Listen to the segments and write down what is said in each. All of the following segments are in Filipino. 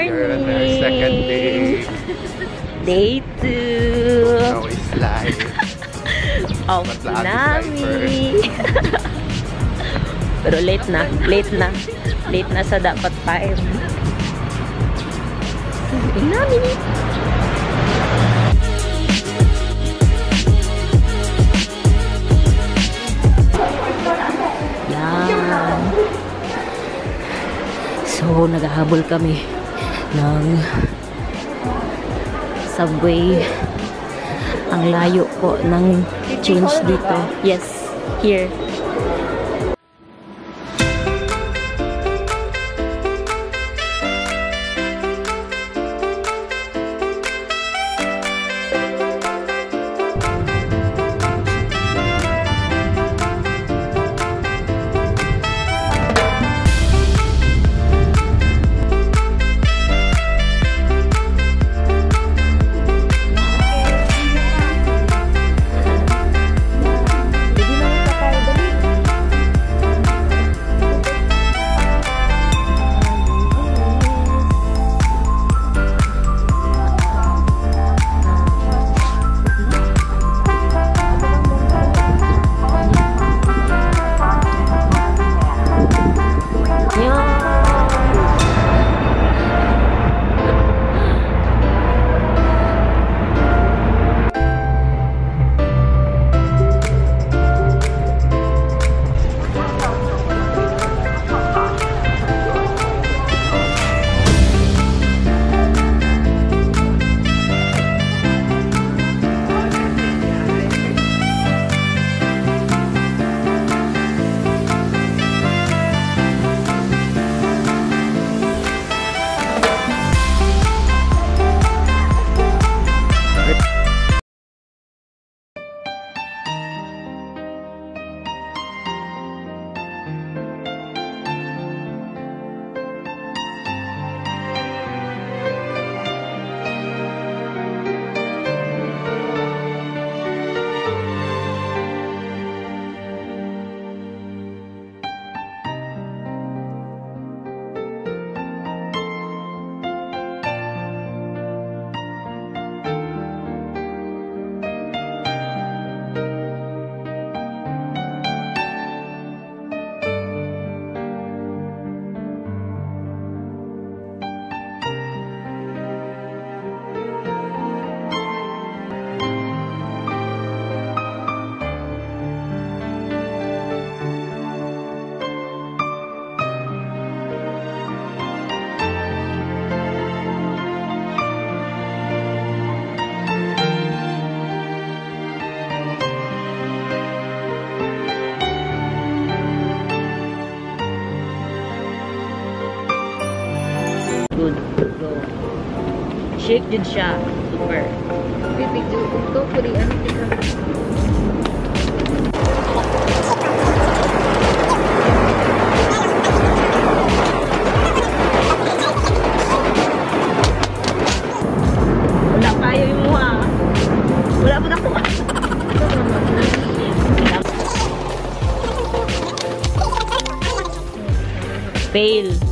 Day 2 Now is live. of Matlaat is Nami. Pero late na. Late na. Late na sa dapat time. Nami. Yan. So, naghahabol kami ng subway. Ang layo po ng change dito. Yes, here. Shake din siya. Super. Bibigyo ko puri ano kita. Wala kayo yung mukha. Wala mo na ko. Fail.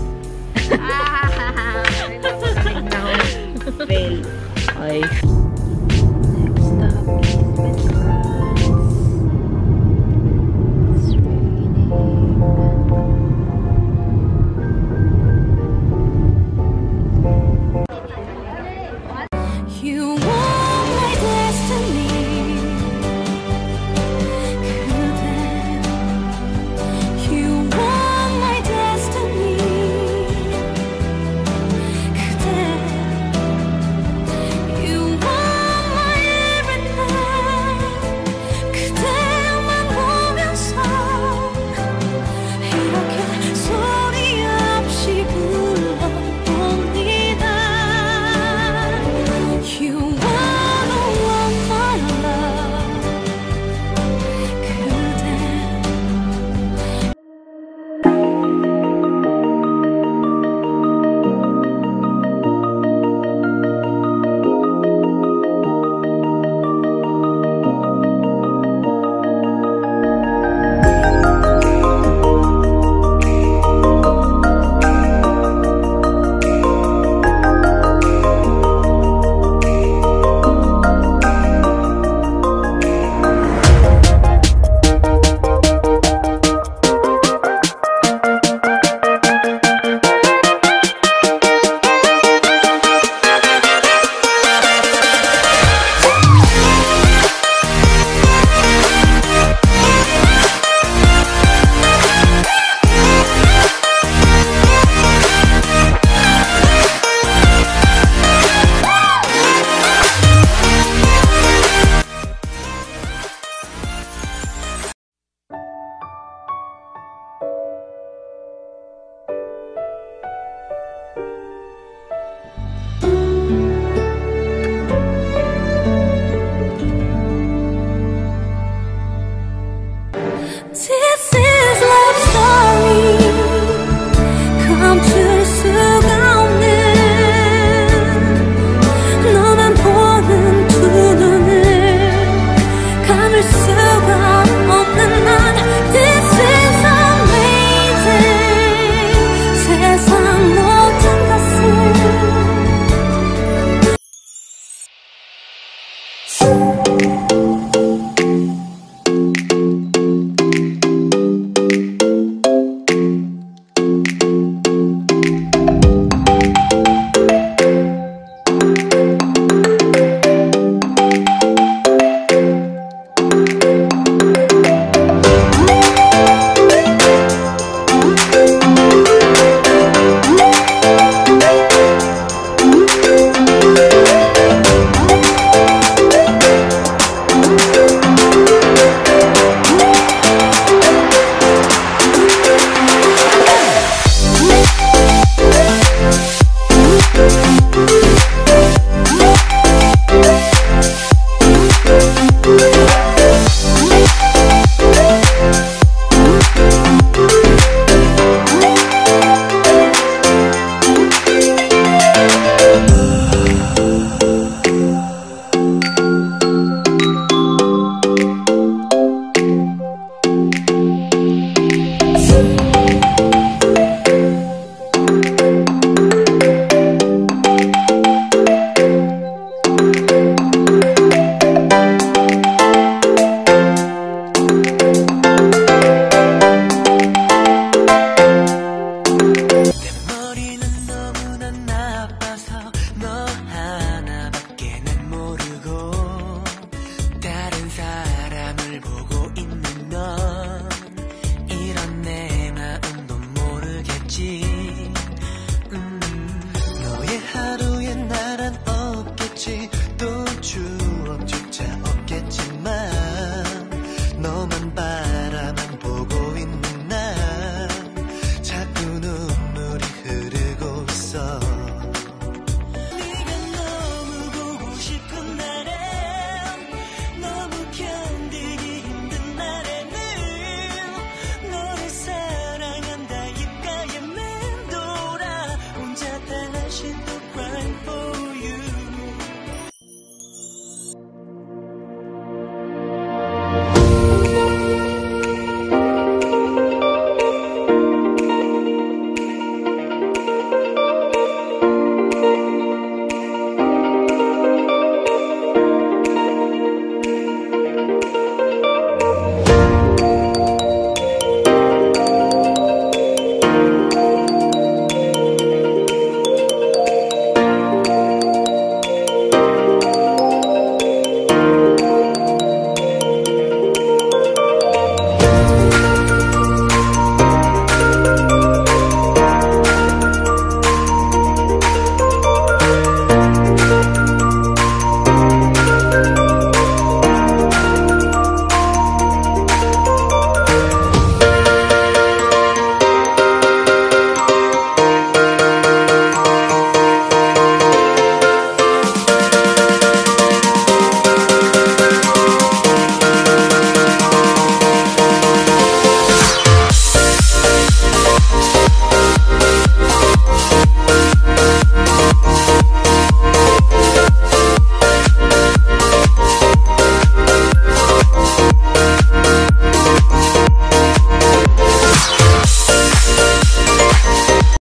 心。